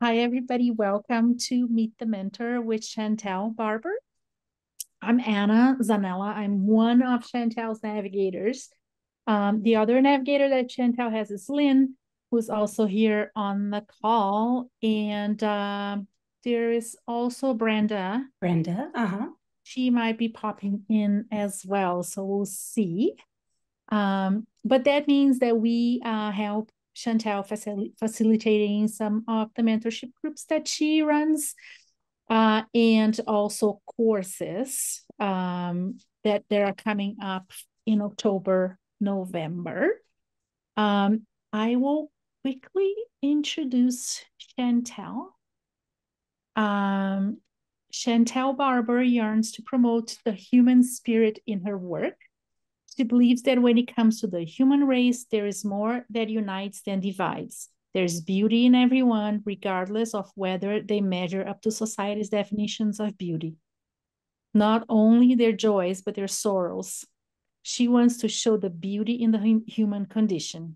Hi, everybody. Welcome to Meet the Mentor with Chantel Barber. I'm Anna Zanella. I'm one of Chantel's navigators. Um, the other navigator that Chantel has is Lynn, who's also here on the call. And uh, there is also Brenda. Brenda, uh-huh. She might be popping in as well, so we'll see. Um, but that means that we uh, help Chantel facil facilitating some of the mentorship groups that she runs uh, and also courses um, that that are coming up in October, November. Um, I will quickly introduce Chantel. Um, Chantel Barber yearns to promote the human spirit in her work she believes that when it comes to the human race, there is more that unites than divides. There's beauty in everyone, regardless of whether they measure up to society's definitions of beauty. Not only their joys, but their sorrows. She wants to show the beauty in the human condition.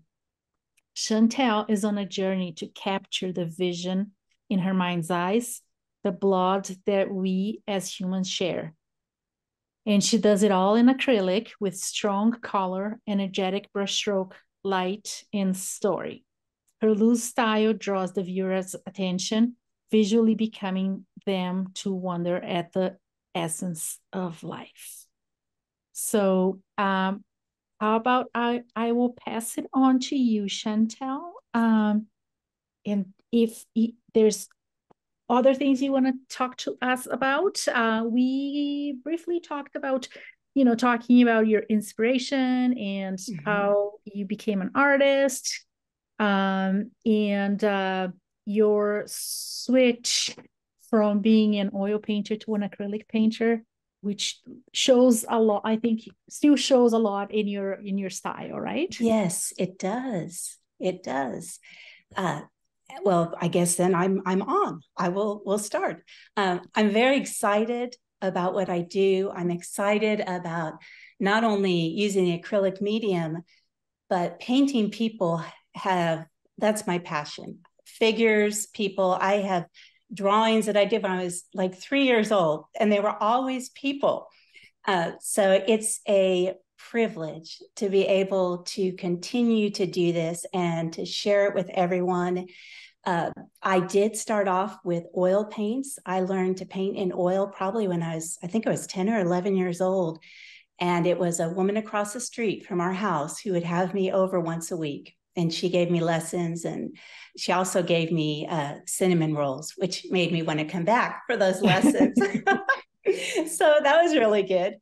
Chantel is on a journey to capture the vision in her mind's eyes, the blood that we as humans share. And she does it all in acrylic with strong color, energetic brushstroke, light, and story. Her loose style draws the viewer's attention, visually becoming them to wonder at the essence of life. So, um, how about I, I will pass it on to you, Chantel. Um, and if there's other things you want to talk to us about. Uh, we briefly talked about you know talking about your inspiration and mm-hmm. how you became an artist. Um, and uh, your switch from being an oil painter to an acrylic painter which shows a lot i think still shows a lot in your in your style right? Yes it does. It does. Uh, well, I guess then I'm I'm on. I will will start. Um, I'm very excited about what I do. I'm excited about not only using the acrylic medium, but painting people have that's my passion. Figures, people. I have drawings that I did when I was like three years old, and they were always people. Uh, so it's a privilege to be able to continue to do this and to share it with everyone uh, I did start off with oil paints. I learned to paint in oil probably when I was, I think I was 10 or 11 years old. And it was a woman across the street from our house who would have me over once a week. And she gave me lessons. And she also gave me uh, cinnamon rolls, which made me want to come back for those lessons. so that was really good.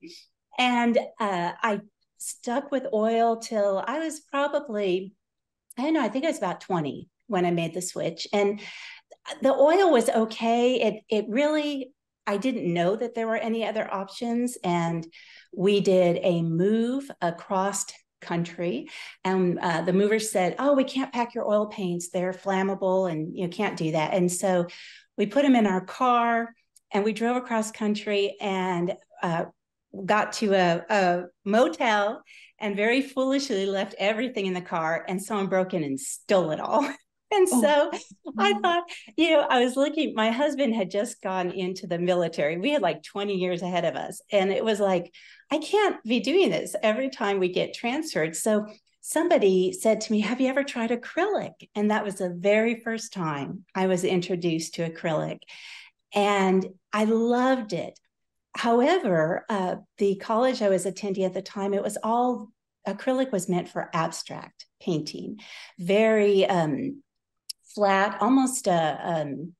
And uh, I stuck with oil till I was probably, I don't know, I think I was about 20 when I made the switch. And the oil was okay. It it really I didn't know that there were any other options. And we did a move across country. And uh, the movers said, Oh, we can't pack your oil paints. They're flammable and you can't do that. And so we put them in our car and we drove across country and uh, got to a, a motel and very foolishly left everything in the car. And someone broke in and stole it all. And oh. so I thought, you know, I was looking, my husband had just gone into the military. We had like 20 years ahead of us. And it was like, I can't be doing this every time we get transferred. So somebody said to me, Have you ever tried acrylic? And that was the very first time I was introduced to acrylic. And I loved it. However, uh, the college I was attending at the time, it was all acrylic was meant for abstract painting, very um, flat, almost a um,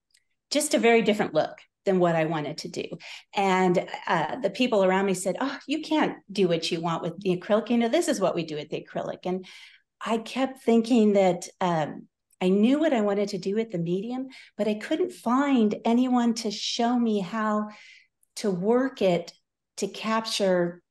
just a very different look than what I wanted to do. And uh, the people around me said, "Oh, you can't do what you want with the acrylic. You know, this is what we do with the acrylic." And I kept thinking that um, I knew what I wanted to do with the medium, but I couldn't find anyone to show me how to work it to capture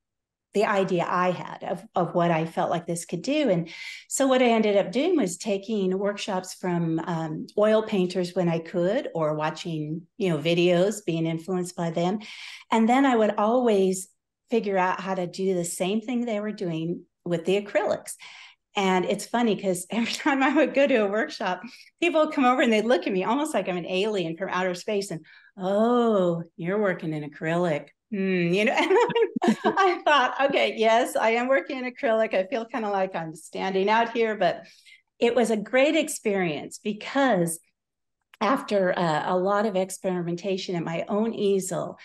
the idea I had of, of what I felt like this could do. And so what I ended up doing was taking workshops from um, oil painters when I could, or watching, you know, videos, being influenced by them. And then I would always figure out how to do the same thing they were doing with the acrylics. And it's funny because every time I would go to a workshop, people would come over and they'd look at me almost like I'm an alien from outer space. And, oh, you're working in acrylic. Mm, you know, I thought, okay, yes, I am working in acrylic. I feel kind of like I'm standing out here, but it was a great experience because after uh, a lot of experimentation at my own easel,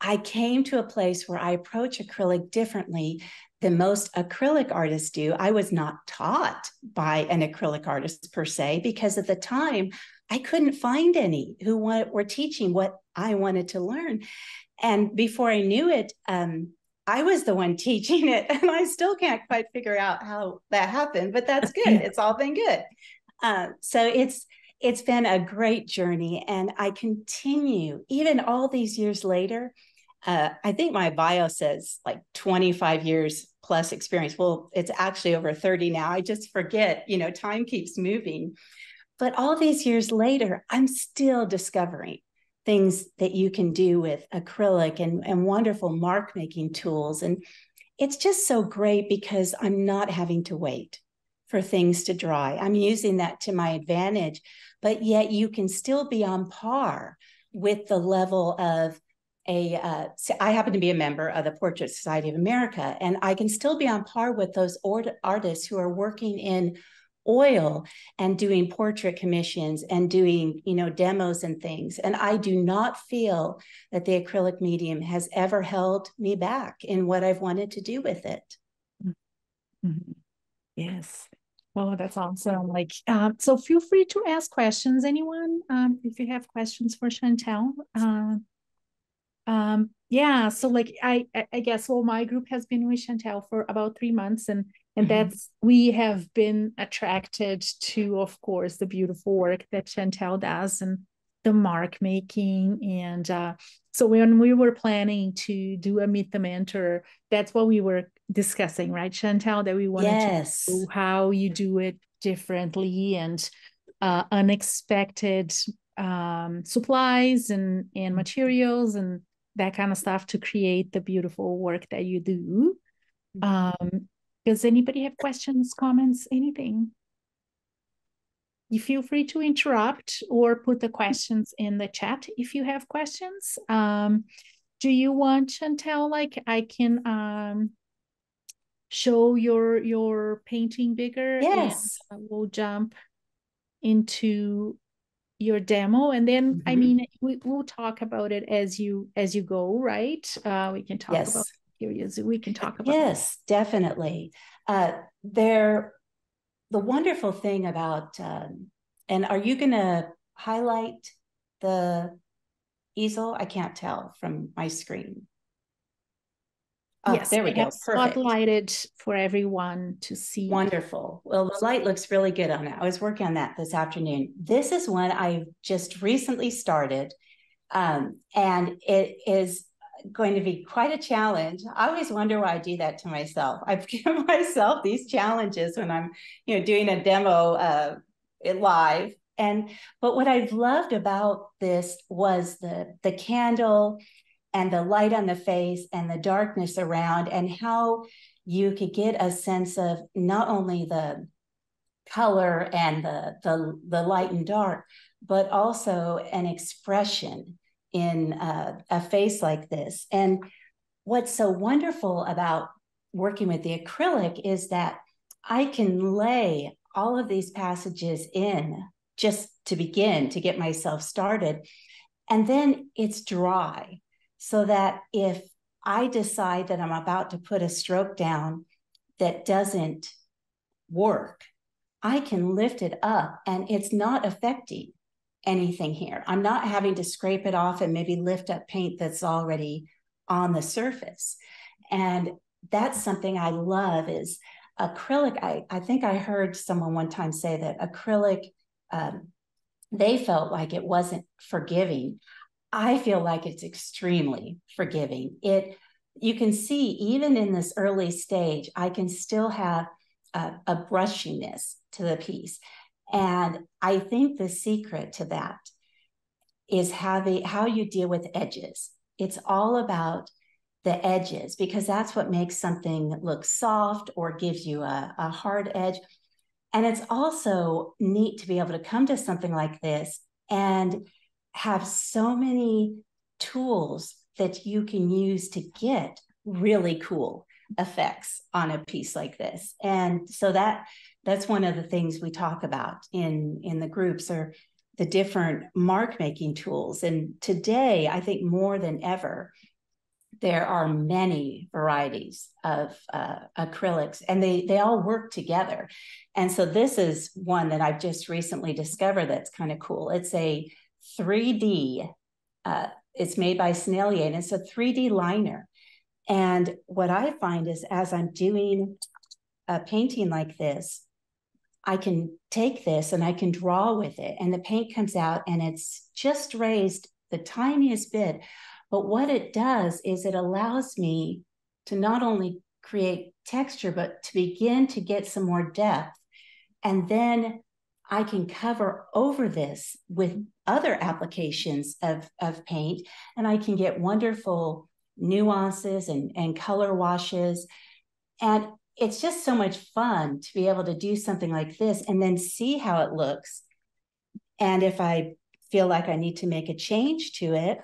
I came to a place where I approach acrylic differently than most acrylic artists do. I was not taught by an acrylic artist per se, because at the time I couldn't find any who were teaching what I wanted to learn. And before I knew it, um, I was the one teaching it, and I still can't quite figure out how that happened. But that's good. it's all been good. Uh, so it's it's been a great journey, and I continue even all these years later. Uh, I think my bio says like 25 years plus experience. Well, it's actually over 30 now. I just forget, you know, time keeps moving. But all these years later, I'm still discovering things that you can do with acrylic and, and wonderful mark making tools. And it's just so great because I'm not having to wait for things to dry. I'm using that to my advantage, but yet you can still be on par with the level of a uh, I happen to be a member of the Portrait Society of America, and I can still be on par with those artists who are working in oil and doing portrait commissions and doing you know demos and things. And i do not feel that the acrylic medium has ever held me back in what i've wanted to do with it. Mm-hmm. yes. Well that's awesome. Like um, so feel free to ask questions anyone um, if you have questions for chantel uh, um, yeah, so like I I guess well my group has been with Chantel for about three months and and mm-hmm. that's we have been attracted to of course the beautiful work that Chantel does and the mark making and uh, so when we were planning to do a meet the mentor that's what we were discussing right chantel that we wanted yes. to how you do it differently and uh, unexpected um, supplies and and mm-hmm. materials and that kind of stuff to create the beautiful work that you do. Mm-hmm. Um, does anybody have questions, comments, anything? You feel free to interrupt or put the questions in the chat if you have questions. Um, do you want Chantel? Like I can um, show your your painting bigger. Yes, we'll jump into your demo and then mm-hmm. i mean we, will talk about it as you as you go right uh we can talk yes. about areas we can talk about yes definitely uh there the wonderful thing about um, and are you going to highlight the easel i can't tell from my screen Oh, yes, there we go. Perfect. Spotlighted for everyone to see. Wonderful. Well, the light looks really good on it. I was working on that this afternoon. This is one I've just recently started, um, and it is going to be quite a challenge. I always wonder why I do that to myself. I've given myself these challenges when I'm, you know, doing a demo uh, live. And but what I've loved about this was the the candle and the light on the face and the darkness around and how you could get a sense of not only the color and the, the, the light and dark, but also an expression in uh, a face like this. And what's so wonderful about working with the acrylic is that I can lay all of these passages in just to begin to get myself started. And then it's dry so that if I decide that I'm about to put a stroke down that doesn't work, I can lift it up and it's not affecting anything here. I'm not having to scrape it off and maybe lift up paint that's already on the surface. And that's something I love is acrylic. I, I think I heard someone one time say that acrylic, um, they felt like it wasn't forgiving. I feel like it's extremely forgiving. It you can see even in this early stage, I can still have a, a brushiness to the piece. And I think the secret to that is having how you deal with edges. It's all about the edges because that's what makes something look soft or gives you a, a hard edge. And it's also neat to be able to come to something like this and have so many tools that you can use to get really cool effects on a piece like this. And so that that's one of the things we talk about in in the groups are the different mark making tools. And today, I think more than ever, there are many varieties of uh, acrylics and they they all work together. And so this is one that i've just recently discovered that's kind of cool. It's a 3d uh, it's made by Sennelier and it's a 3d liner. And what i find is as i'm doing a painting like this i can take this and i can draw with it and the paint comes out and it's just raised the tiniest bit but what it does is it allows me to not only create texture, but to begin to get some more depth. And then I can cover over this with other applications of, of paint, and I can get wonderful nuances and, and color washes. And it's just so much fun to be able to do something like this and then see how it looks. And if I feel like I need to make a change to it,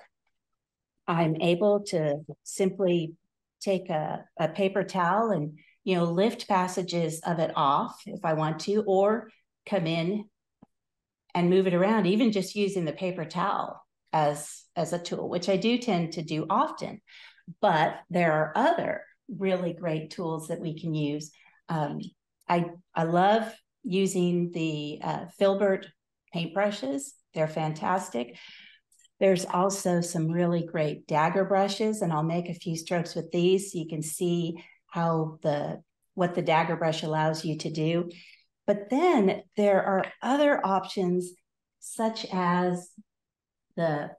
I'm able to simply take a, a paper towel and you know lift passages of it off if I want to, or come in and move it around, even just using the paper towel as as a tool, which I do tend to do often. But there are other really great tools that we can use. Um, I I love using the uh, Filbert paintbrushes; they're fantastic. There's also some really great dagger brushes, and I'll make a few strokes with these so you can see how the what the dagger brush allows you to do. But then there are other options such as the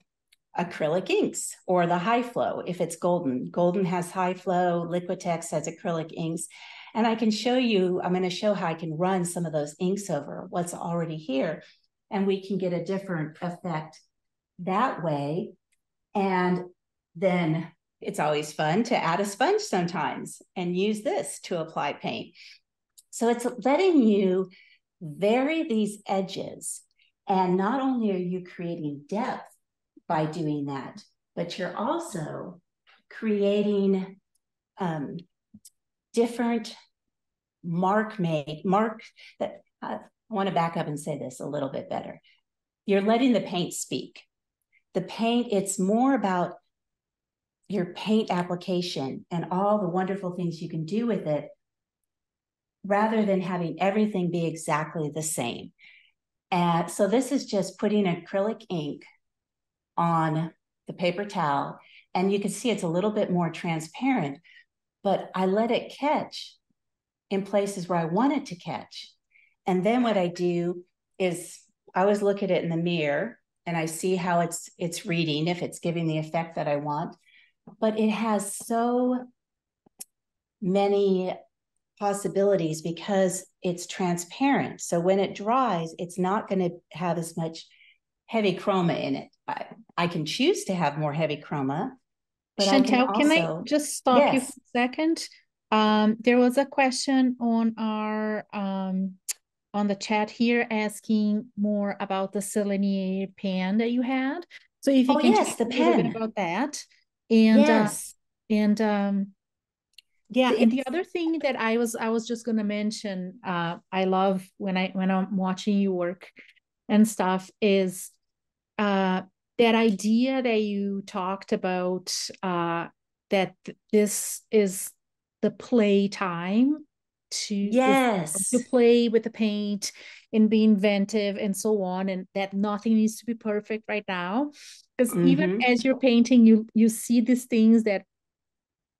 acrylic inks or the high flow if it's golden. Golden has high flow, Liquitex has acrylic inks. And I can show you, I'm going to show how I can run some of those inks over what's already here. And we can get a different effect that way. And then it's always fun to add a sponge sometimes and use this to apply paint. So it's letting you vary these edges. And not only are you creating depth by doing that, but you're also creating um, different mark made mark that uh, I want to back up and say this a little bit better. You're letting the paint speak the paint, it's more about your paint application and all the wonderful things you can do with it rather than having everything be exactly the same. And so this is just putting acrylic ink on the paper towel. And you can see it's a little bit more transparent, but I let it catch in places where I want it to catch. And then what I do is I always look at it in the mirror and I see how it's it's reading if it's giving the effect that I want. But it has so many possibilities because it's transparent. So when it dries, it's not going to have as much heavy chroma in it. I, I can choose to have more heavy chroma. But Chantel, I can, can, I just stop yes. you for a second? Um, there was a question on our um, on the chat here asking more about the Sennelier pen that you had. So if you oh, can yes, talk the a little bit about that. And yes. Uh, and um yeah, and the other thing that I was I was just gonna mention, uh, I love when I when I'm watching you work and stuff is uh that idea that you talked about uh that this is the play time to yes. to play with the paint and be inventive and so on and that nothing needs to be perfect right now. Because mm-hmm. even as you're painting you you see these things that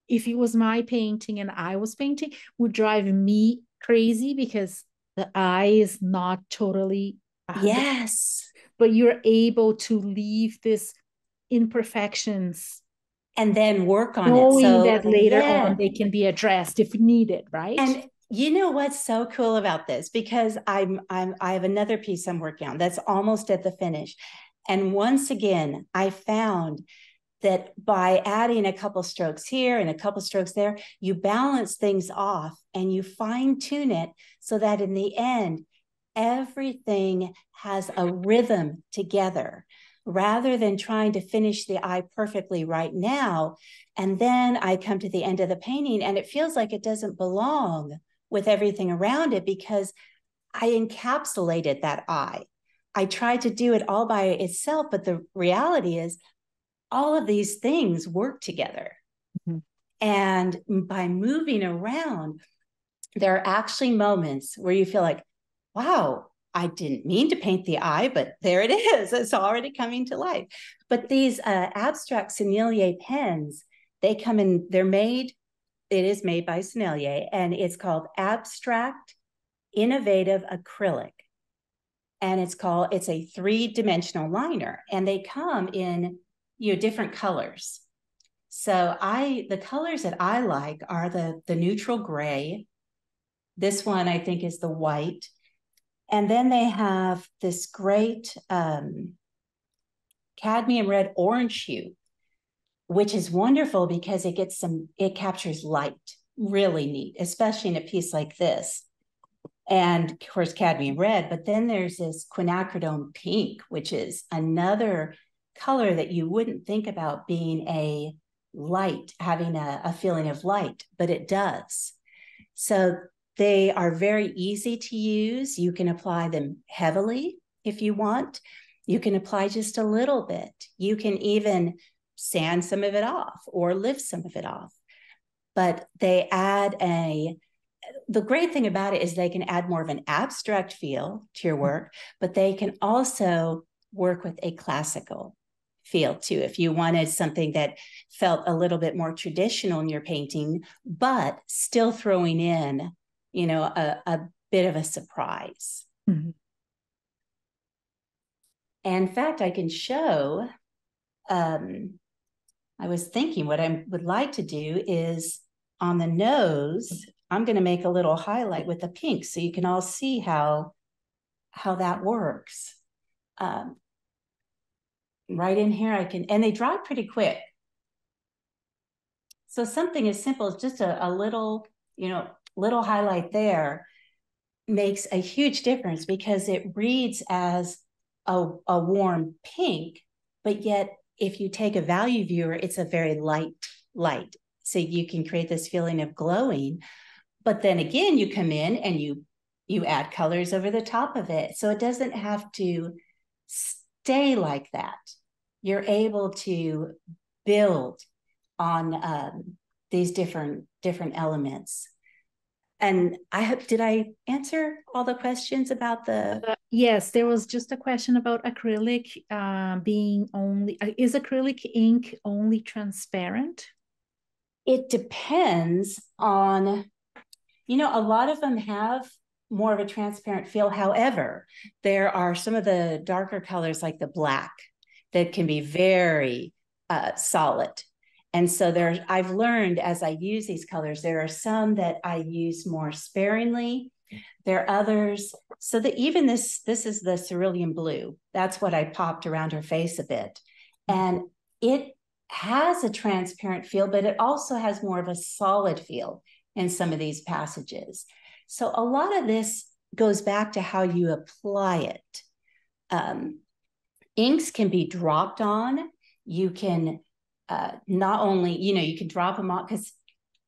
if it was my painting and i was painting would drive me crazy because the eye is not totally yes but you're able to leave this imperfections and then work on knowing it so that later yeah. on they can be addressed if needed right and you know what's so cool about this because I'm I'm I have another piece I'm working on that's almost at the finish. And once again, I found that by adding a couple strokes here and a couple strokes there, you balance things off and you fine tune it so that in the end, everything has a rhythm together rather than trying to finish the eye perfectly right now. And then I come to the end of the painting and it feels like it doesn't belong with everything around it because I encapsulated that eye. I tried to do it all by itself, but the reality is all of these things work together. Mm-hmm. And by moving around, there are actually moments where you feel like, wow, I didn't mean to paint the eye, but there it is. It's already coming to life. But these uh, abstract Sennelier pens, they come in, they're made, it is made by Sennelier, and it's called Abstract Innovative Acrylic. And it's called, it's a three dimensional liner, and they come in you know different colors so i the colors that i like are the the neutral gray this one i think is the white and then they have this great um, cadmium red orange hue which is wonderful because it gets some it captures light really neat especially in a piece like this and of course cadmium red but then there's this quinacridone pink which is another color that you wouldn't think about being a light, having a, a feeling of light, but it does. So they are very easy to use. You can apply them heavily if you want. You can apply just a little bit. You can even sand some of it off or lift some of it off. But they add a, the great thing about it is they can add more of an abstract feel to your work, but they can also work with a classical feel too. If you wanted something that felt a little bit more traditional in your painting, but still throwing in, you know, a, a bit of a surprise. Mm-hmm. And in fact, I can show. Um, I was thinking what I would like to do is on the nose, I'm going to make a little highlight with the pink so you can all see how how that works. Um, right in here, I can, and they dry pretty quick. So something as simple as just a, a little, you know, little highlight there makes a huge difference because it reads as a, a warm pink, but yet if you take a value viewer, it's a very light light. So you can create this feeling of glowing. But then again, you come in and you you add colors over the top of it. So it doesn't have to stay like that you're able to build on um, these different different elements and i hope did i answer all the questions about the? Uh, yes there was just a question about acrylic uh, being only uh, is acrylic ink only transparent? It depends on you know a lot of them have more of a transparent feel. However there are some of the darker colors like the black that can be very uh, solid. And so there, I've learned as I use these colors, there are some that I use more sparingly. There are others, so that even this, this is the cerulean blue. That's what I popped around her face a bit. And it has a transparent feel, but it also has more of a solid feel in some of these passages. So a lot of this goes back to how you apply it. Um, inks can be dropped on. You can uh, not only, you know, you can drop them on because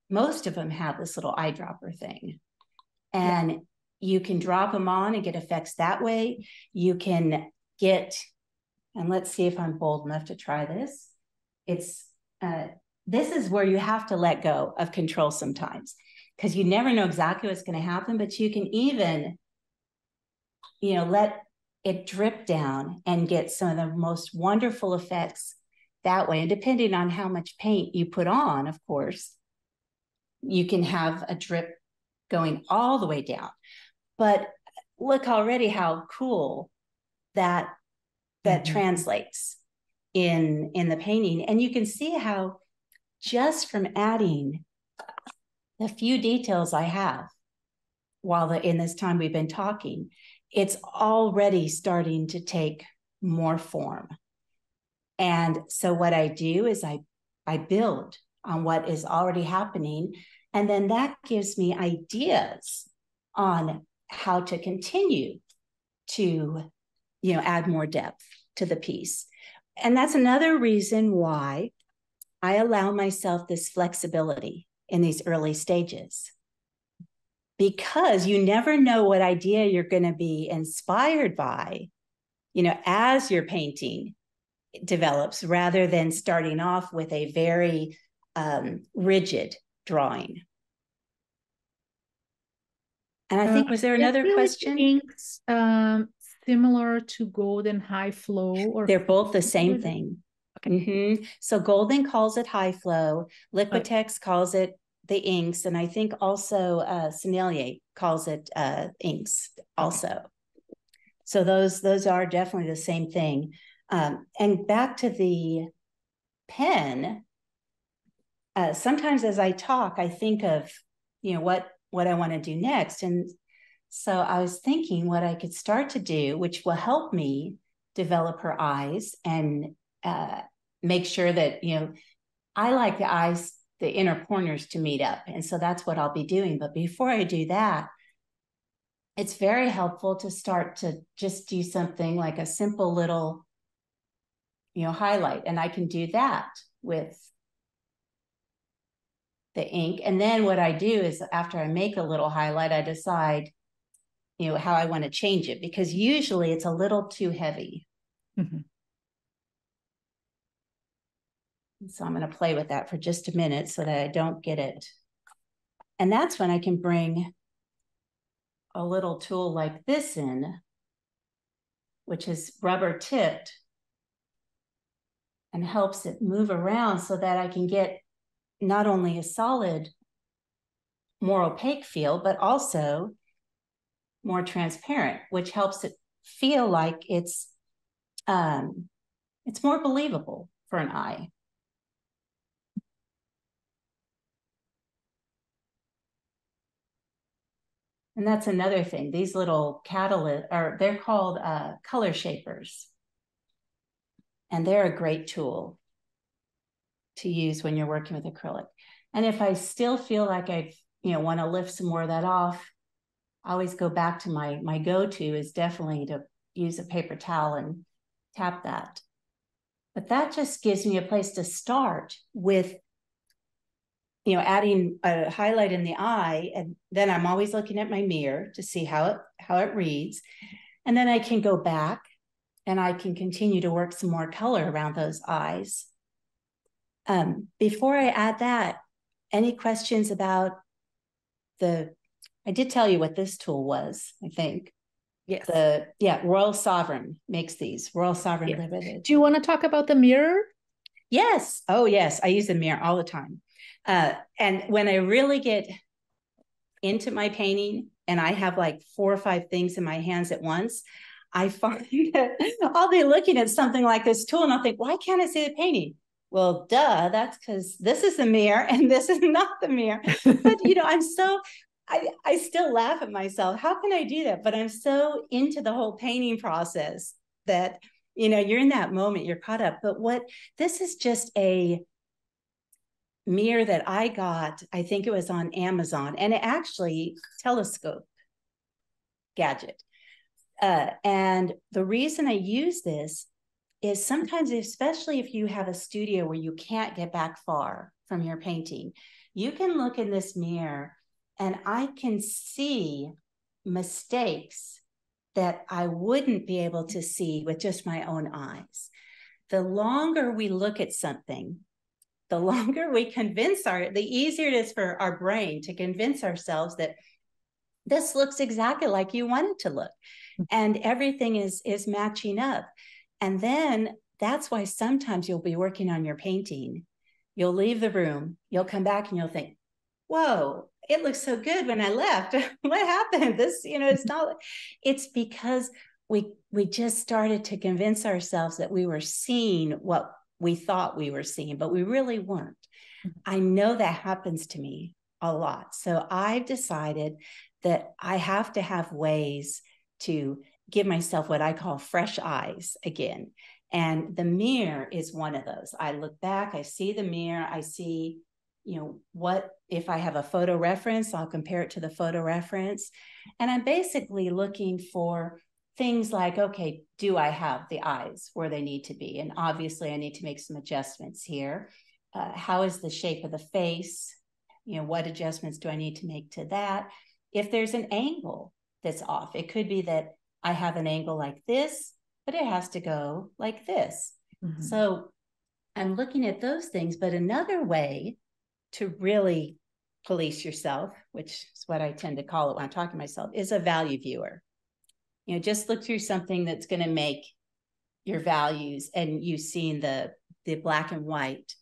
most of them have this little eyedropper thing. And yeah. you can drop them on and get effects that way. You can get, and let's see if I'm bold enough to try this. It's, uh, this is where you have to let go of control sometimes because you never know exactly what's going to happen, but you can even, you know, let it drip down and get some of the most wonderful effects that way. And depending on how much paint you put on, of course, you can have a drip going all the way down. But look already how cool that that mm-hmm. translates in in the painting and you can see how just from adding the few details i have while the in this time we've been talking it's already starting to take more form. And so what I do is I I build on what is already happening and then that gives me ideas on how to continue to you know add more depth to the piece. And that's another reason why I allow myself this flexibility in these early stages. Because you never know what idea you're going to be inspired by, you know, as you're painting develops, rather than starting off with a very um, rigid drawing. And I think, uh, was there another really question? Inks, um, similar to golden high flow or they're both the same thing okay. mm-hmm. so golden calls it high flow liquitex okay. calls it the inks and i think also uh Sennelier calls it uh inks also okay. so those those are definitely the same thing um, and back to the pen uh, sometimes as i talk i think of you know what what i want to do next and so I was thinking what I could start to do, which will help me develop her eyes and uh, make sure that, you know, I like the eyes, the inner corners to meet up. And so that's what I'll be doing. But before I do that, it's very helpful to start to just do something like a simple little, you know, highlight. And I can do that with the ink. And then what I do is after I make a little highlight, I decide you know how i want to change it because usually it's a little too heavy mm-hmm. so i'm going to play with that for just a minute so that i don't get it and that's when i can bring a little tool like this in which is rubber tipped and helps it move around so that i can get not only a solid more opaque feel but also more transparent, which helps it feel like it's um, it's more believable for an eye. And that's another thing. These little catalyst are they're called uh, color shapers. And they're a great tool to use when you're working with acrylic. And if I still feel like I, you know, want to lift some more of that off, I always go back to my my go-to is definitely to use a paper towel and tap that. But that just gives me a place to start with you know adding a highlight in the eye and then I'm always looking at my mirror to see how it how it reads and then I can go back and I can continue to work some more color around those eyes. Um, before I add that, any questions about the I did tell you what this tool was, I think. Yes. The yeah, Royal Sovereign makes these. Royal Sovereign. Limited. Do you want to talk about the mirror? Yes. Oh yes, I use the mirror all the time. Uh, and when I really get into my painting and I have like four or five things in my hands at once, I find that I'll be looking at something like this tool and I'll think, why can't I see the painting? Well, duh, that's because this is the mirror and this is not the mirror. but you know, I'm so I, I still laugh at myself. How can I do that? But I'm so into the whole painting process that, you know, you're in that moment, you're caught up. But what this is just a mirror that I got, I think it was on Amazon, and it actually telescope gadget. Uh, and the reason I use this is sometimes, especially if you have a studio where you can't get back far from your painting, you can look in this mirror and I can see mistakes that I wouldn't be able to see with just my own eyes. The longer we look at something, the longer we convince our, the easier it is for our brain to convince ourselves that this looks exactly like you want it to look. And everything is is matching up. And then that's why sometimes you'll be working on your painting. You'll leave the room, you'll come back and you'll think, whoa, it looks so good when I left. what happened? This, you know, it's not, it's because we we just started to convince ourselves that we were seeing what we thought we were seeing, but we really weren't. I know that happens to me a lot. So I've decided that I have to have ways to give myself what I call fresh eyes again. And the mirror is one of those. I look back, I see the mirror, I see, you know, what if I have a photo reference, I'll compare it to the photo reference. And I'm basically looking for things like, okay, do I have the eyes where they need to be? And obviously, I need to make some adjustments here. Uh, how is the shape of the face? You know, what adjustments do I need to make to that? If there's an angle that's off, it could be that I have an angle like this, but it has to go like this. Mm-hmm. So I'm looking at those things. But another way to really police yourself, which is what I tend to call it when I'm talking to myself, is a value viewer. You know, just look through something that's going to make your values and you seeing the the black and white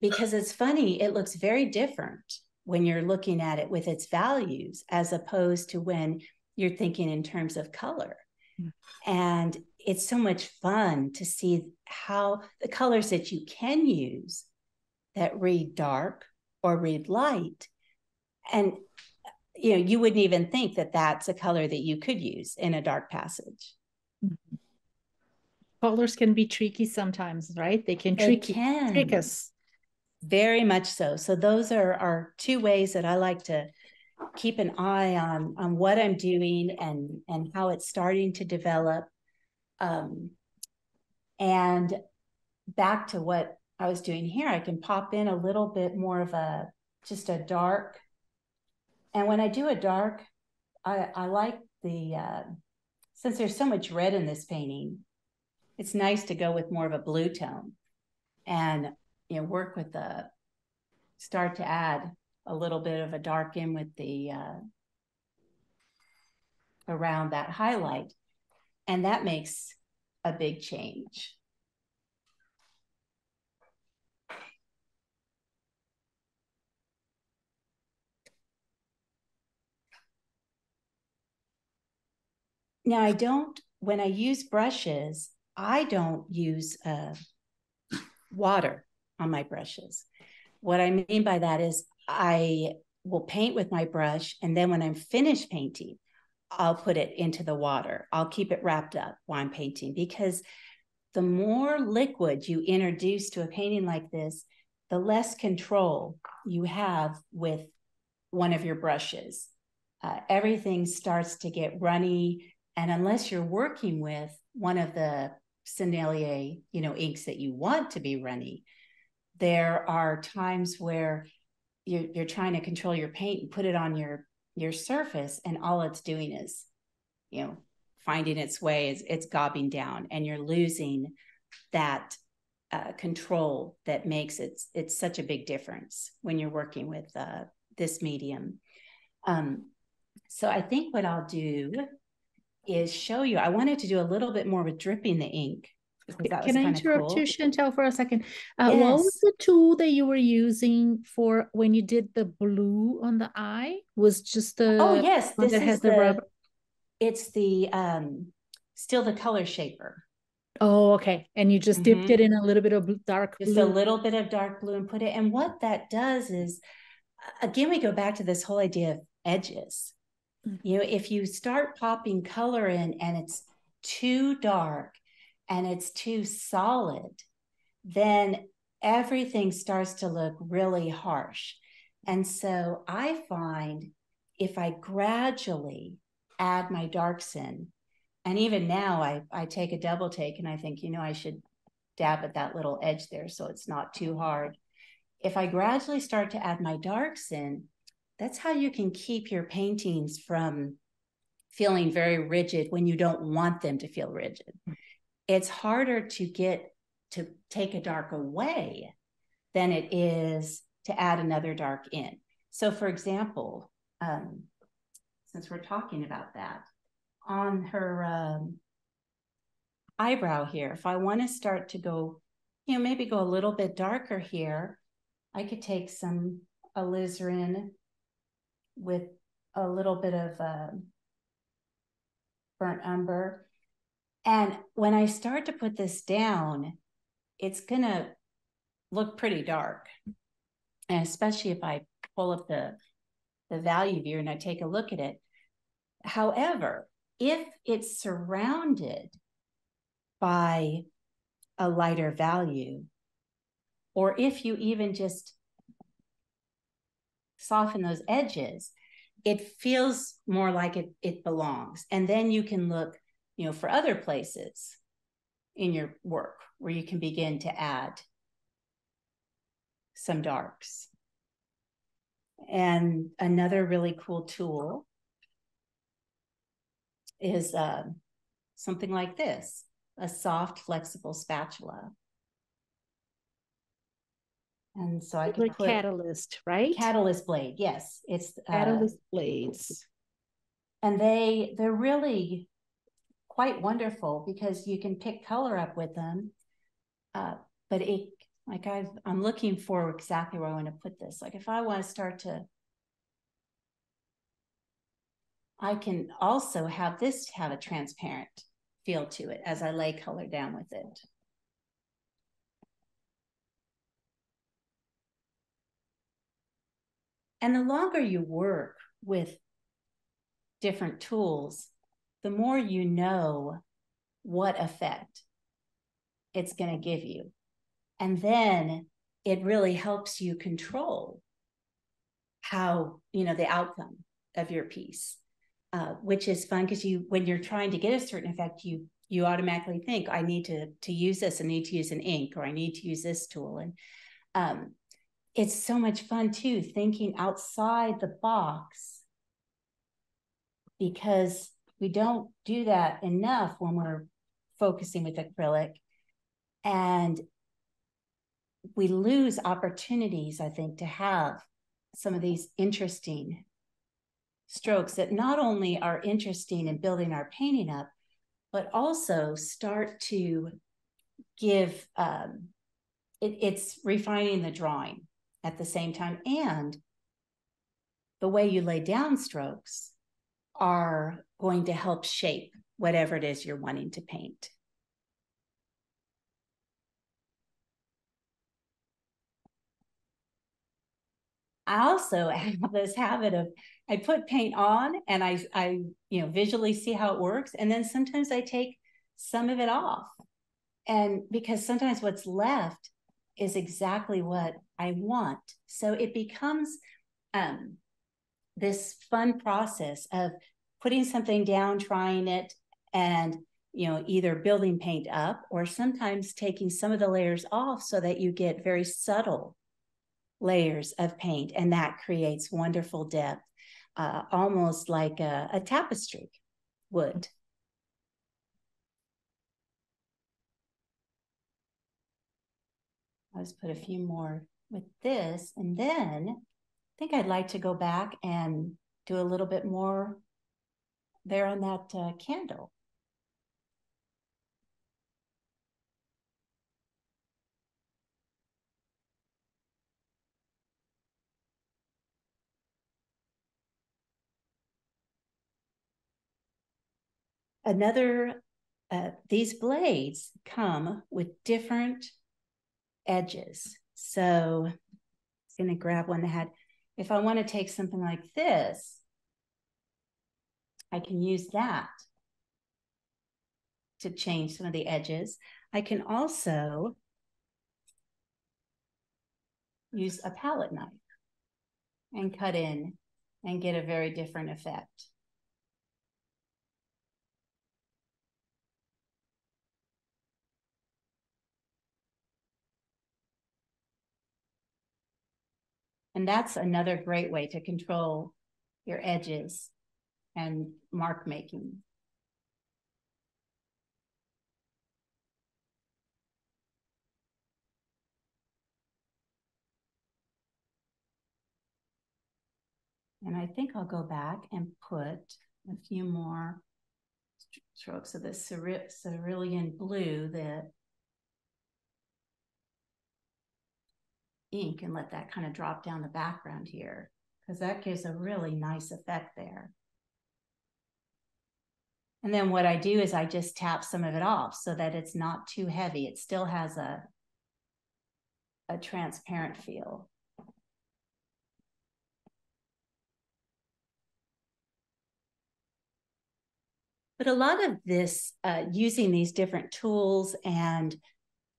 because it's funny it looks very different when you're looking at it with its values as opposed to when you're thinking in terms of color mm. and it's so much fun to see how the colors that you can use that read dark or read light and you know you wouldn't even think that that's a color that you could use in a dark passage mm-hmm. colors can be tricky sometimes right they can trick, they can. trick us very much so. So those are are two ways that i like to keep an eye on on what i'm doing and and how it's starting to develop. Um, and back to what I was doing here, I can pop in a little bit more of a just a dark. And when I do a dark, I, I like the uh, since there's so much red in this painting, it's nice to go with more of a blue tone. And you know work with the start to add a little bit of a dark in with the uh, around that highlight and that makes a big change. Now, I don't, when I use brushes, I don't use uh, water on my brushes. What I mean by that is I will paint with my brush, and then when I'm finished painting, I'll put it into the water. I'll keep it wrapped up while I'm painting because the more liquid you introduce to a painting like this, the less control you have with one of your brushes. Uh, everything starts to get runny. And unless you're working with one of the Sennelier, you know, inks that you want to be runny, there are times where you're, you're trying to control your paint and put it on your your surface and all it's doing is you know finding its way is it's gobbing down and you're losing that uh, control that makes it it's such a big difference when you're working with uh, this medium. Um, so i think what i'll do is show you i wanted to do a little bit more with dripping the ink can I interrupt cool. you, Chantel, for a second? Uh, yes. What was the tool that you were using for when you did the blue on the eye? Was just the oh yes, this is the, the rubber. It's the um, still the color shaper. Oh, okay. And you just mm-hmm. dipped it in a little bit of dark just a little bit of dark blue and put it. And what that does is, again, we go back to this whole idea of edges. Mm-hmm. You know, if you start popping color in and it's too dark, and it's too solid, then everything starts to look really harsh. And so I find if I gradually add my darks in, and even now I, I take a double take and I think, you know, I should dab at that little edge there so it's not too hard. If I gradually start to add my darks in, that's how you can keep your paintings from feeling very rigid when you don't want them to feel rigid it's harder to get to take a dark away than it is to add another dark in. So, for example, um, since we're talking about that, on her um, eyebrow here, if I want to start to go, you know, maybe go a little bit darker here, I could take some alizarin with a little bit of uh, burnt umber and when I start to put this down, it's going to look pretty dark. And especially if I pull up the, the value view and I take a look at it. However, if it's surrounded by a lighter value. Or if you even just soften those edges, it feels more like it, it belongs. And then you can look, you know, for other places in your work where you can begin to add some darks. And another really cool tool is uh, something like this, a soft, flexible spatula. And so I can put catalyst, right? Catalyst blade, yes. It's uh, catalyst uh, blades. And they they're really quite wonderful because you can pick color up with them. Uh, but it like i I'm looking for exactly where I want to put this. Like if I want to start to I can also have this have a transparent feel to it as I lay color down with it. And the longer you work with different tools, the more you know what effect it's going to give you. And then it really helps you control how, you know, the outcome of your piece, uh, which is fun because you, when you're trying to get a certain effect, you, you automatically think, I need to, to use this, I need to use an ink, or I need to use this tool. And um, it's so much fun too, thinking outside the box because we don't do that enough when we're focusing with acrylic. And we lose opportunities, I think, to have some of these interesting strokes that not only are interesting in building our painting up, but also start to give um, it, it's refining the drawing at the same time. And the way you lay down strokes are going to help shape whatever it is you're wanting to paint. I also have this habit of I put paint on and I I you know visually see how it works and then sometimes I take some of it off. And because sometimes what's left is exactly what I want. So it becomes um, this fun process of putting something down, trying it, and you know either building paint up or sometimes taking some of the layers off so that you get very subtle layers of paint and that creates wonderful depth uh, almost like a, a tapestry would Let's put a few more with this. And then I think I'd like to go back and do a little bit more there on that uh, candle. Another, uh, these blades come with different edges. So I'm going to grab one that had, if I want to take something like this, I can use that to change some of the edges. I can also use a palette knife and cut in and get a very different effect. And that's another great way to control your edges and mark making. And I think I'll go back and put a few more strokes of the cerulean blue that ink and let that kind of drop down the background here because that gives a really nice effect there. And then what I do is I just tap some of it off so that it's not too heavy. It still has a, a transparent feel. But a lot of this, uh, using these different tools and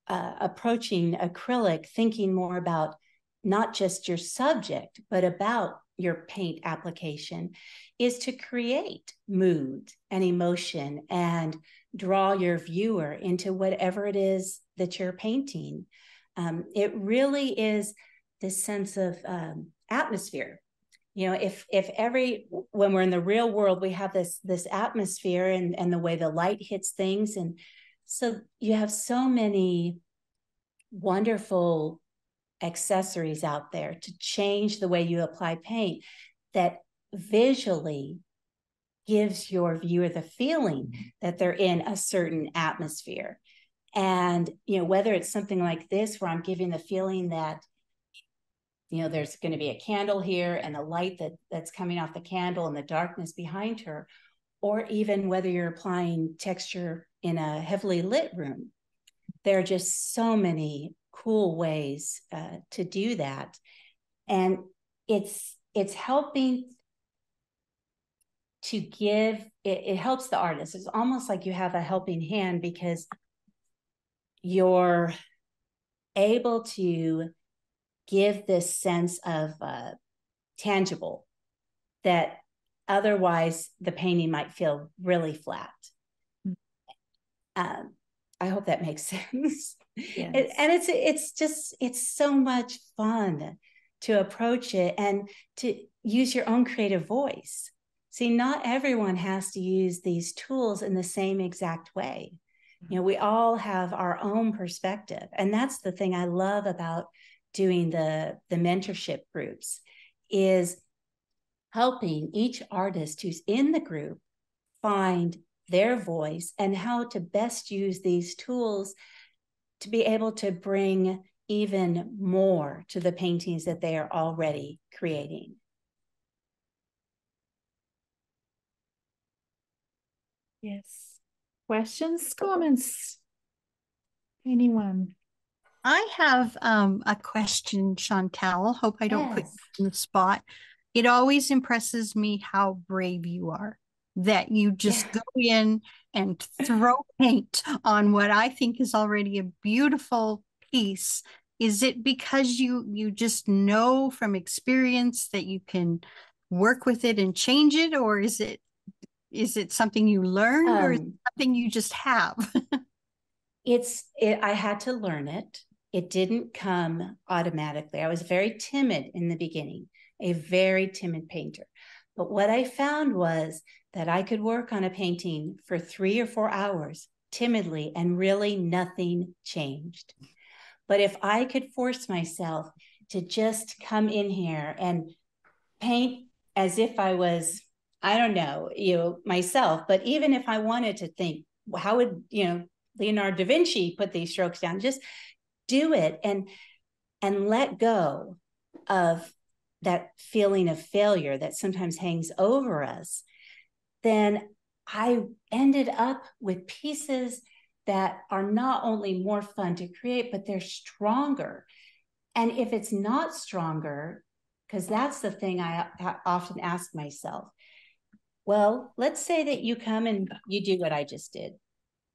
uh, approaching acrylic, thinking more about not just your subject, but about your paint application, is to create mood and emotion and draw your viewer into whatever it is that you're painting. Um, it really is this sense of um, atmosphere. You know, if if every when we're in the real world, we have this this atmosphere and and the way the light hits things, and so you have so many wonderful accessories out there to change the way you apply paint that visually gives your viewer the feeling mm-hmm. that they're in a certain atmosphere. And, you know, whether it's something like this, where I'm giving the feeling that, you know, there's going to be a candle here and a light that that's coming off the candle and the darkness behind her, or even whether you're applying texture in a heavily lit room, there are just so many cool ways uh, to do that. And it's it's helping to give it, it helps the artist it's almost like you have a helping hand because you're able to give this sense of uh, tangible that otherwise the painting might feel really flat. Um, i hope that makes sense yes. it, and it's it's just it's so much fun to approach it and to use your own creative voice See, not everyone has to use these tools in the same exact way. You know, we all have our own perspective. And that's the thing I love about doing the, the mentorship groups is helping each artist who's in the group find their voice and how to best use these tools to be able to bring even more to the paintings that they are already creating. Yes. Questions, comments? Anyone? I have um, a question, Chantel. Hope I don't yes. put you in the spot. It always impresses me how brave you are that you just yeah. go in and throw paint on what I think is already a beautiful piece. Is it because you you just know from experience that you can work with it and change it, or is it is it something you learn um, or something you just have? It's it, i had to learn it. It didn't come automatically. I was very timid in the beginning a very timid painter. But what i found was that i could work on a painting for three or four hours timidly and really nothing changed but if i could force myself to just come in here and paint as if i was I don't know, you know, myself, but even if I wanted to think, how would, you know, Leonardo da Vinci put these strokes down? Just do it and and let go of that feeling of failure that sometimes hangs over us, then I ended up with pieces that are not only more fun to create, but they're stronger. And if it's not stronger, because that's the thing I, often ask myself well, let's say that you come and you do what I just did,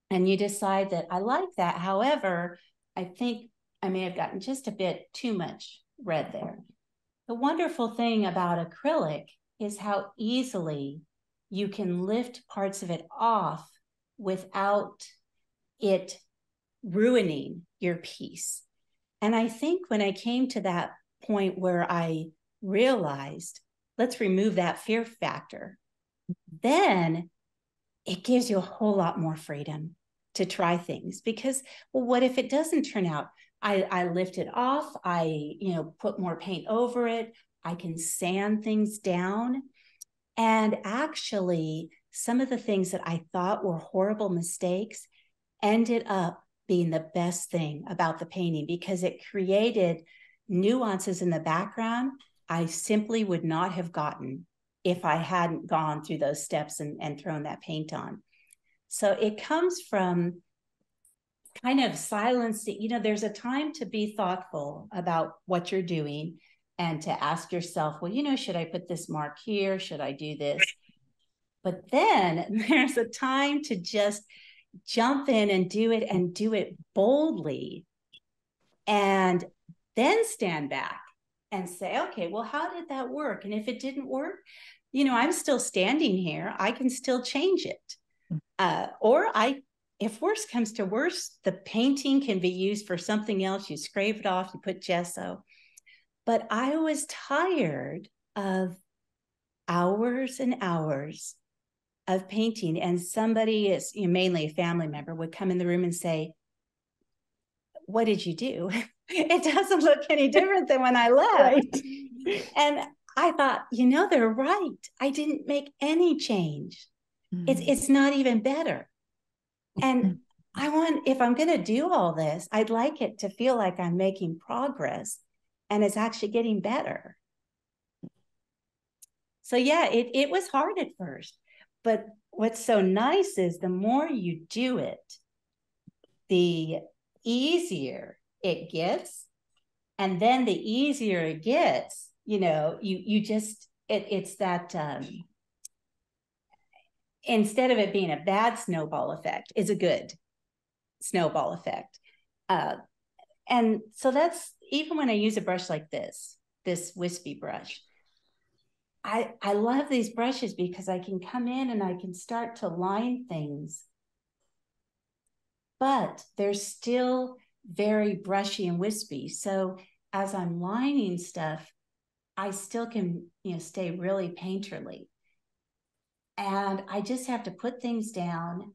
and you decide that I like that. However, I think I may have gotten just a bit too much red there. The wonderful thing about acrylic is how easily you can lift parts of it off without it ruining your piece. And I think when I came to that point where I realized, let's remove that fear factor then it gives you a whole lot more freedom to try things because well what if it doesn't turn out i i lift it off i you know put more paint over it i can sand things down and actually some of the things that i thought were horrible mistakes ended up being the best thing about the painting because it created nuances in the background i simply would not have gotten if I hadn't gone through those steps and, and thrown that paint on. So it comes from kind of silencing, You know, there's a time to be thoughtful about what you're doing and to ask yourself, well, you know, should I put this mark here? Should I do this? But then there's a time to just jump in and do it and do it boldly and then stand back and say, okay, well, how did that work? And if it didn't work, you know, I'm still standing here. I can still change it. Hmm. Uh, or I, if worse comes to worse, the painting can be used for something else. You scrape it off, you put gesso. But I was tired of hours and hours of painting, and somebody is you know, mainly a family member would come in the room and say, "What did you do?" it doesn't look any different than when I left. Right. And I thought, you know, they're right. I didn't make any change. Mm-hmm. It's it's not even better. And mm-hmm. I want, if I'm going to do all this, I'd like it to feel like I'm making progress and it's actually getting better. So yeah, it it was hard at first. But what's so nice is the more you do it, the easier it gets. And then the easier it gets, you know, you you just it it's that um instead of it being a bad snowball effect, is a good snowball effect. Uh, and so that's even when I use a brush like this, this wispy brush, I, I love these brushes because I can come in and I can start to line things, but they're still very brushy and wispy. So as I'm lining stuff, I still can, you know, stay really painterly. And I just have to put things down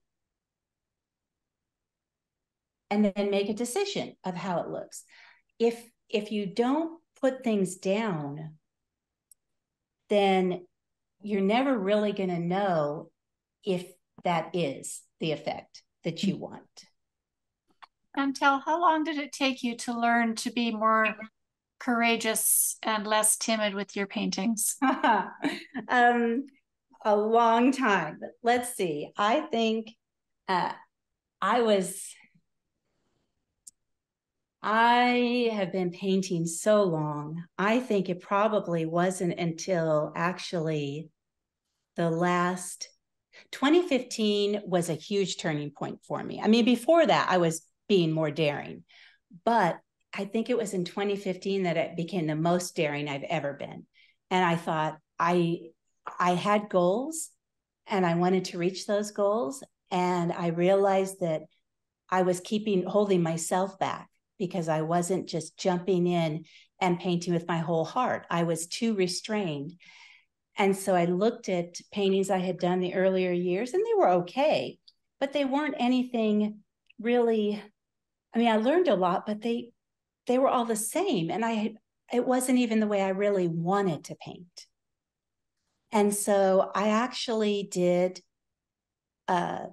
and then make a decision of how it looks. If if you don't put things down, then you're never really going to know if that is the effect that you want. Chantel, how long did it take you to learn to be more courageous and less timid with your paintings? um, a long time. Let's see. I think uh, I was I have been painting so long. I think it probably wasn't until actually the last 2015 was a huge turning point for me. I mean, before that, I was being more daring, but I think it was in 2015 that it became the most daring I've ever been. And I thought I I had goals and I wanted to reach those goals. And I realized that I was keeping holding myself back because I wasn't just jumping in and painting with my whole heart. I was too restrained. And so I looked at paintings I had done the earlier years and they were okay, but they weren't anything really I mean, I learned a lot, but they they were all the same and I it wasn't even the way I really wanted to paint. And so I actually did uh,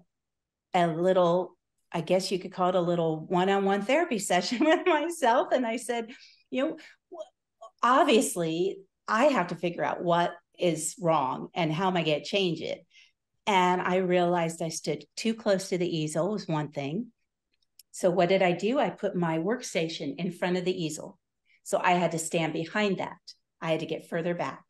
a little I guess you could call it a little one on one therapy session with myself. And I said, you know, obviously, I have to figure out what is wrong and how am I going to change it. And I realized I stood too close to the easel, was one thing. So, what did I do? I put my workstation in front of the easel. So, I had to stand behind that. I had to get further back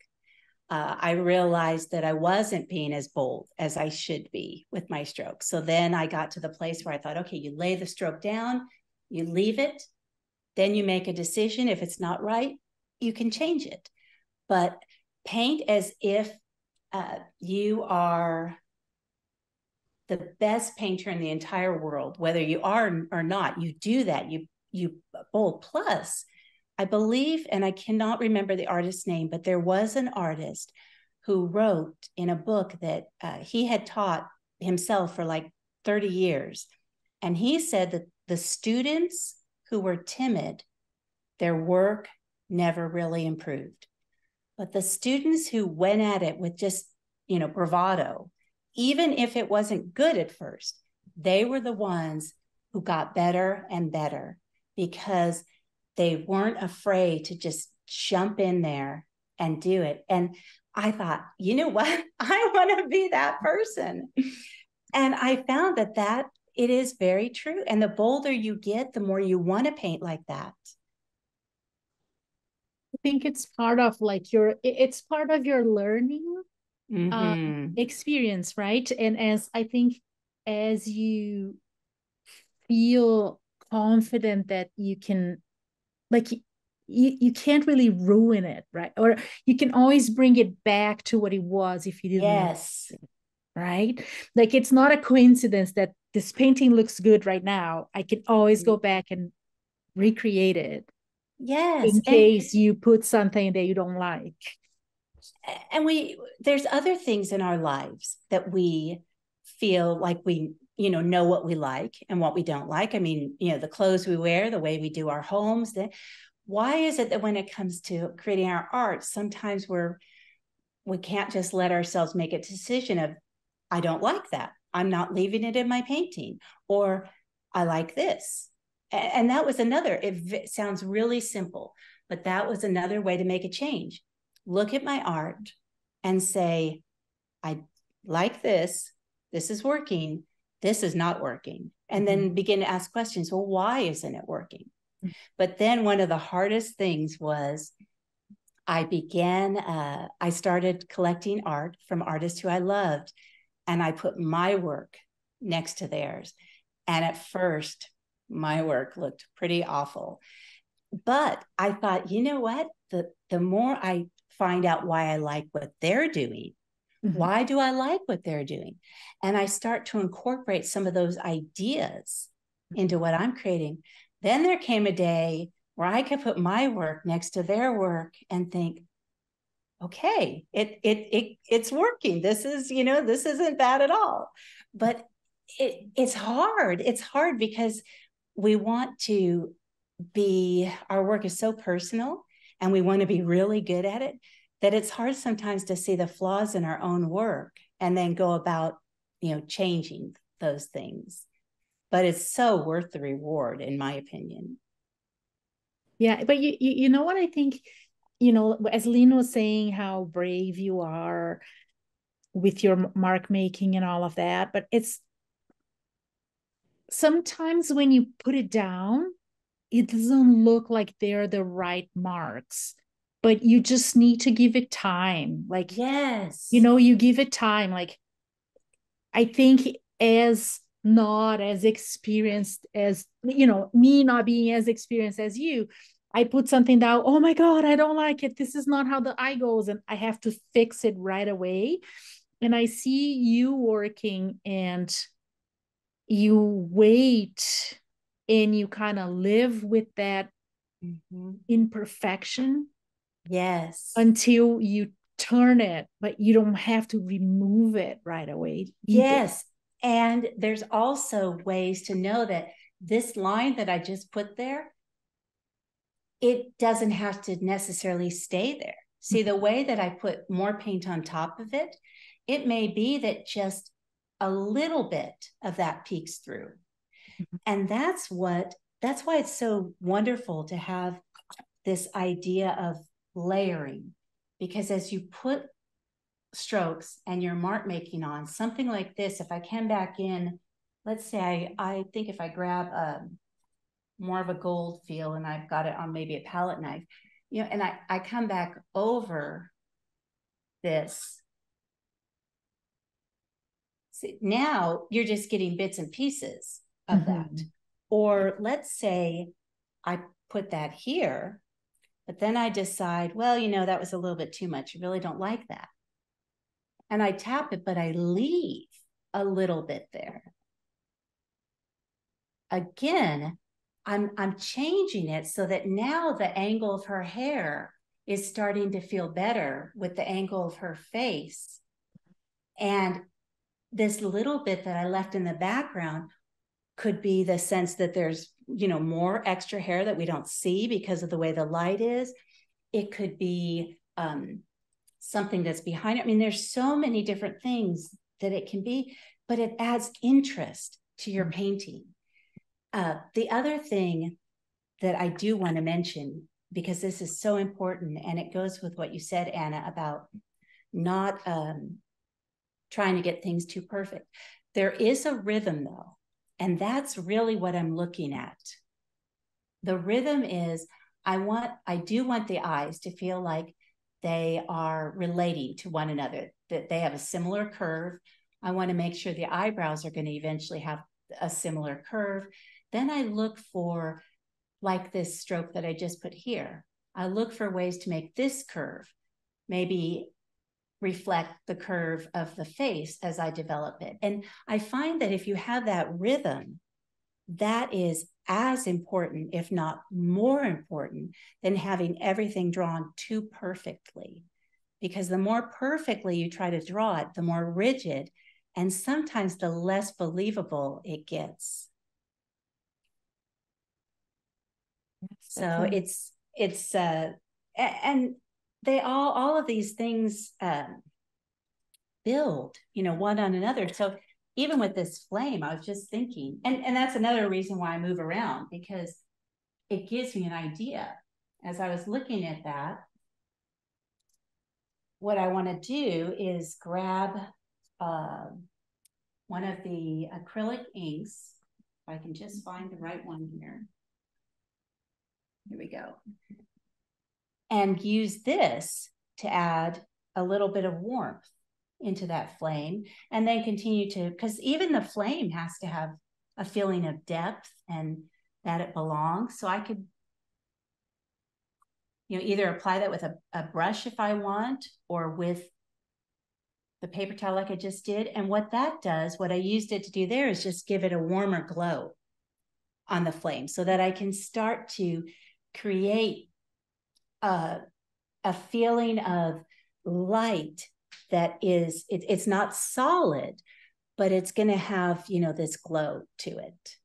uh, I realized that I wasn't being as bold as I should be with my stroke. So then I got to the place where I thought, okay, you lay the stroke down, you leave it, then you make a decision. If it's not right, you can change it. But paint as if uh, you are the best painter in the entire world, whether you are or not. You do that. You you bold. Plus, I believe, and I cannot remember the artist's name, but there was an artist who wrote in a book that uh, he had taught himself for like 30 years. And he said that the students who were timid, their work never really improved. But the students who went at it with just, you know, bravado, even if it wasn't good at first, they were the ones who got better and better because they weren't afraid to just jump in there and do it. And I thought, you know what? I want to be that person. And I found that that it is very true. And the bolder you get, the more you want to paint like that. I think it's part of like your it's part of your learning uh, mm-hmm. experience, right? And as I think as you feel confident that you can like you, you can't really ruin it right? Or you can always bring it back to what it was if you didn't yes. right? Like it's not a coincidence that this painting looks good right now. I can always go mm. back and recreate it yes in case and, you put something that you don't like. And we there's other things in our lives that we feel like we you know know what we like and what we don't like. I mean you know the clothes we wear the way we do our homes why is it that when it comes to creating our art sometimes we're we can't just let ourselves make a decision of i don't like that. I'm not leaving it in my painting or i like this. And that was another it sounds really simple but that was another way to make a change. Look at my art and say i like this. This is working this is not working. And then mm-hmm. begin to ask questions. Well why isn't it working? Mm-hmm. but then one of the hardest things was i began uh, i started collecting art from artists who i loved and i put my work next to theirs. And at first my work looked pretty awful. But i thought you know what? The the more i find out why i like what they're doing Mm-hmm. Why do I like what they're doing? And I start to incorporate some of those ideas into what I'm creating. Then there came a day where I could put my work next to their work and think, okay, it it it it's working. This is, you know, this isn't bad at all. But it it's hard. It's hard because we want to be our work is so personal and we want to be really good at it that it's hard sometimes to see the flaws in our own work and then go about you know changing those things. But it's so worth the reward in my opinion. Yeah but you you, you know what i think? You know as lynn was saying how brave you are with your mark making and all of that but it's sometimes when you put it down it doesn't look like they're the right marks but you just need to give it time like yes. you know you give it time like i think as not as experienced as you know me not being as experienced as you i put something down oh my god i don't like it. This is not how the eye goes and i have to fix it right away. And i see you working and you wait and you kind of live with that mm-hmm. imperfection Yes. Until you turn it, but you don't have to remove it right away. Yes. And there's also ways to know that this line that I just put there, it doesn't have to necessarily stay there. See, the way that I put more paint on top of it, it may be that just a little bit of that peeks through. Mm-hmm. And that's what, that's why it's so wonderful to have this idea of layering because as you put strokes and your mark making on something like this if i come back in let's say i, I think if i grab a more of a gold feel and i've got it on maybe a palette knife you know and i i come back over this See, now you're just getting bits and pieces of mm-hmm. that or let's say i put that here but then I decide, well, you know, that was a little bit too much. I really don't like that. And I tap it, but I leave a little bit there. Again, I'm I'm changing it so that now the angle of her hair is starting to feel better with the angle of her face. And this little bit that I left in the background could be the sense that there's you know more extra hair that we don't see because of the way the light is it could be um, something that's behind it. I mean there's so many different things that it can be but it adds interest to your mm-hmm. painting. Uh, the other thing that i do want to mention because this is so important and it goes with what you said anna about not um, trying to get things too perfect. There is a rhythm though and that's really what I'm looking at. The rhythm is I want, I do want the eyes to feel like they are relating to one another, that they have a similar curve I want to make sure the eyebrows are going to eventually have a similar curve. Then I look for, like this stroke that I just put here, I look for ways to make this curve maybe reflect the curve of the face as I develop it. And I find that if you have that rhythm, that is as important, if not more important, than having everything drawn too perfectly. Because the more perfectly you try to draw it, the more rigid and sometimes the less believable it gets. so it's it's uh and they all all of these things um build you know one on another. So even with this flame i was just thinking and and that's another reason why i move around because it gives me an idea. As i was looking at that what i want to do is grab uh, one of the acrylic inks if i can just find the right one here. Here we go and use this to add a little bit of warmth into that flame and then continue to because even the flame has to have a feeling of depth and that it belongs. So i could you know either apply that with a, a brush if i want or with the paper towel like i just did. And what that does what i used it to do there is just give it a warmer glow on the flame so that i can start to create a, a feeling of light that is it, it's not solid but it's going to have you know this glow to it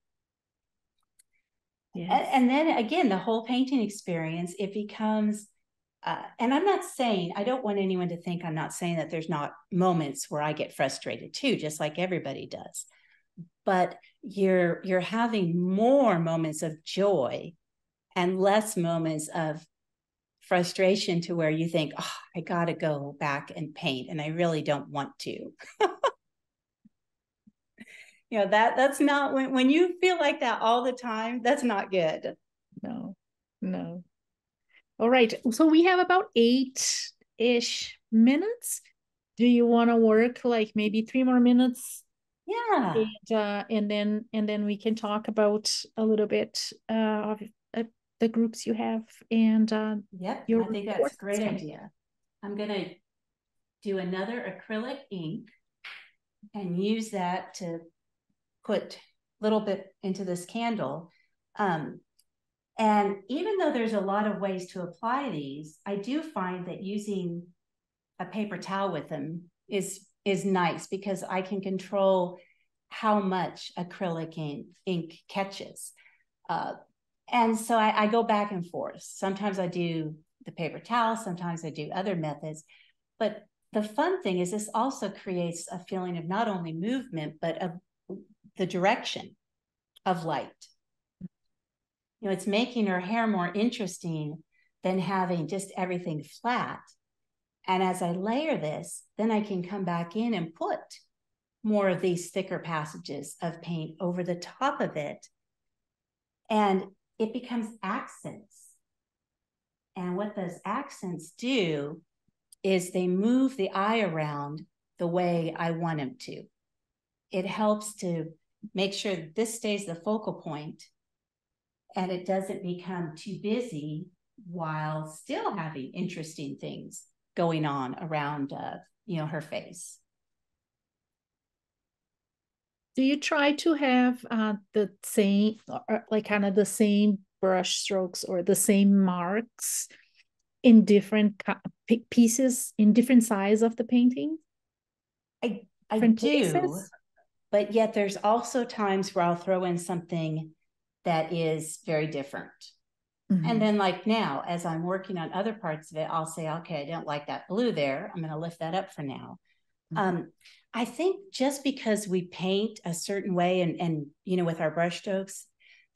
yes. and, and then again the whole painting experience it becomes uh, and i'm not saying i don't want anyone to think i'm not saying that there's not moments where i get frustrated too just like everybody does but you're you're having more moments of joy and less moments of frustration to where you think, oh, I got to go back and paint, and I really don't want to. you know that that's not when when you feel like that all the time. That's not good. No, no. All right. So we have about eight ish minutes. Do you want to work like maybe three more minutes? Yeah. And, uh, and then and then we can talk about a little bit uh, of the groups you have and uh, yep i think that's a great idea. I'm going to do another acrylic ink and use that to put a little bit into this candle. Um, and even though there's a lot of ways to apply these i do find that using a paper towel with them is is nice because i can control how much acrylic ink, ink catches. Uh, and so I, I go back and forth. Sometimes I do the paper towel, sometimes I do other methods. But the fun thing is, this also creates a feeling of not only movement, but of the direction of light. You know, it's making her hair more interesting than having just everything flat. And as I layer this, then I can come back in and put more of these thicker passages of paint over the top of it. And it becomes accents. And what those accents do is they move the eye around the way I want them to. It helps to make sure this stays the focal point and it doesn't become too busy while still having interesting things going on around uh, you know her face do you try to have uh, the same or like kind of the same brush strokes or the same marks in different pieces in different size of the painting i i different do places? but yet there's also times where i'll throw in something that is very different mm-hmm. and then like now as i'm working on other parts of it i'll say okay i don't like that blue there i'm going to lift that up for now mm-hmm. Um, I think just because we paint a certain way and, and you know, with our brush strokes,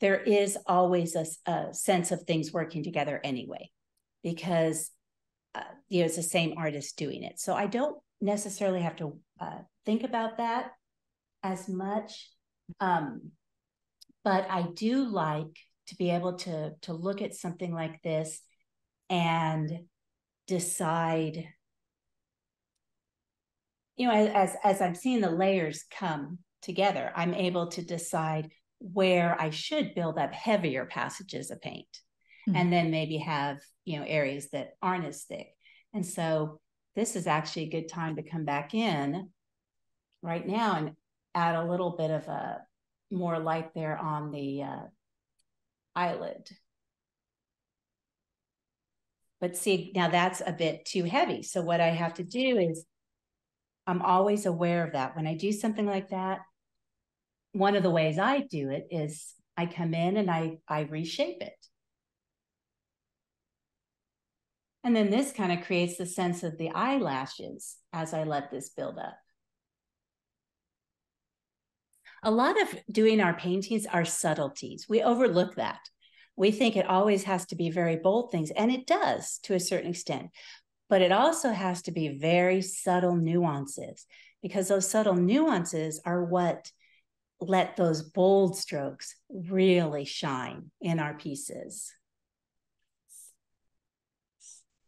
there is always a, a sense of things working together anyway, because uh, you know, it's the same artist doing it. So I don't necessarily have to uh, think about that as much. Um, but I do like to be able to to look at something like this and decide you know, as as I'm seeing the layers come together, I'm able to decide where I should build up heavier passages of paint mm-hmm. and then maybe have, you know, areas that aren't as thick. And so this is actually a good time to come back in right now and add a little bit of a more light there on the uh, eyelid. But see, now that's a bit too heavy. So what I have to do is I'm always aware of that. When I do something like that, one of the ways I do it is I come in and I, I reshape it. And then this kind of creates the sense of the eyelashes as I let this build up. A lot of doing our paintings are subtleties. We overlook that. We think it always has to be very bold things, and it does to a certain extent. But it also has to be very subtle nuances because those subtle nuances are what let those bold strokes really shine in our pieces.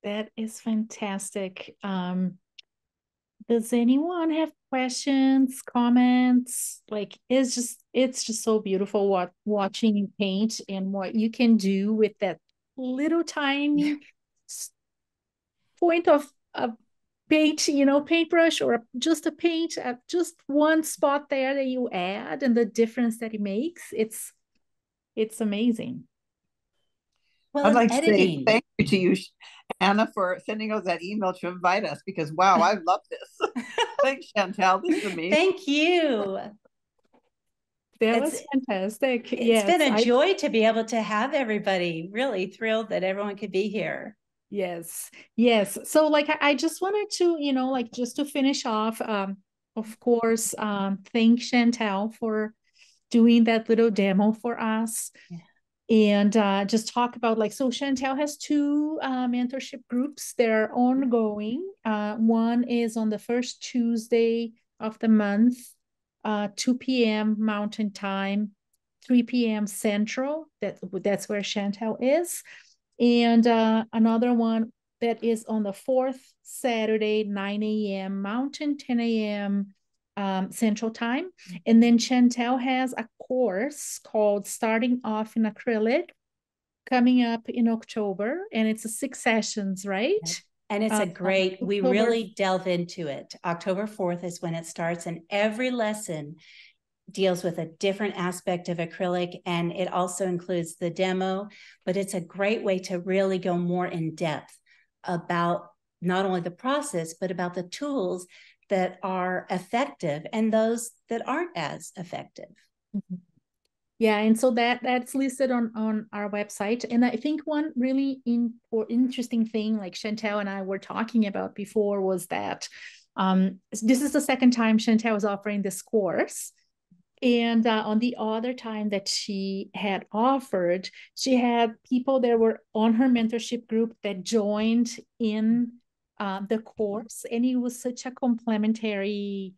That is fantastic. Um, does anyone have questions, comments? Like it's just it's just so beautiful what watching you paint and what you can do with that little tiny point of, a paint, you know, paintbrush or just a paint at just one spot there that you add and the difference that it makes. It's it's amazing. Well, I'd like editing. to say thank you to you, Anna, for sending us that email to invite us because wow, I love this. Thanks, Chantel. This is amazing. Thank you. That it's, was fantastic. It's yes, been a I, joy to be able to have everybody. Really thrilled that everyone could be here. Yes, yes. So, like, I just wanted to, you know, like, just to finish off. Um, of course, um, thank Chantel for doing that little demo for us. Yeah and uh, just talk about like so chantel has two uh, mentorship groups they're ongoing uh, one is on the first tuesday of the month uh, 2 p.m mountain time 3 p.m central that, that's where chantel is and uh, another one that is on the fourth saturday 9 a.m mountain 10 a.m um, Central Time. And then Chantel has a course called Starting Off in Acrylic coming up in October, and it's a six sessions, right? And it's a great, we really delve into it. October 4th is when it starts, and every lesson deals with a different aspect of acrylic and it also includes the demo but it's a great way to really go more in depth about not only the process but about the tools that are effective and those that aren't as effective. Mm-hmm. Yeah, and so that that's listed on on our website. And I think one really in, or interesting thing, like Chantel and I were talking about before, was that um, this is the second time Chantel was offering this course. And uh, on the other time that she had offered, she had people that were on her mentorship group that joined in uh, the course, and it was such a complementary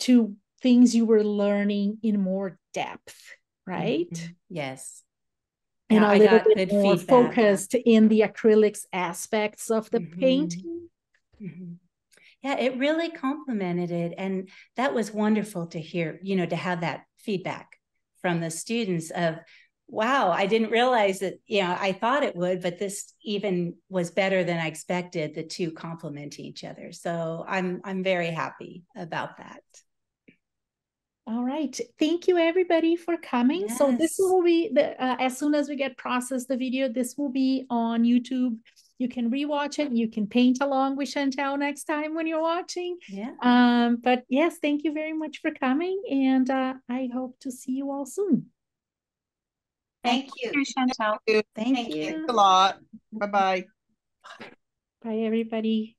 to things you were learning in more depth, right? Mm-hmm. Yes. And yeah, a little bit more feedback. focused in the acrylics aspects of the mm-hmm. painting. Mm-hmm. Yeah, it really complemented it. And that was wonderful to hear, you know, to have that feedback from the students of wow, I didn't realize that, you know, I thought it would, but this even was better than I expected, the two complement each other. So I'm I'm very happy about that. All right. Thank you everybody for coming. Yes. So this will be the uh, as soon as we get processed the video, this will be on YouTube. You can rewatch it. You can paint along with Chantel next time when you're watching. Yeah. Um, but yes, thank you very much for coming. And uh, I hope to see you all soon. Thank, you. Chantel. Thank you. Thank, Thank you. you. a lot. Bye-bye. Bye, everybody.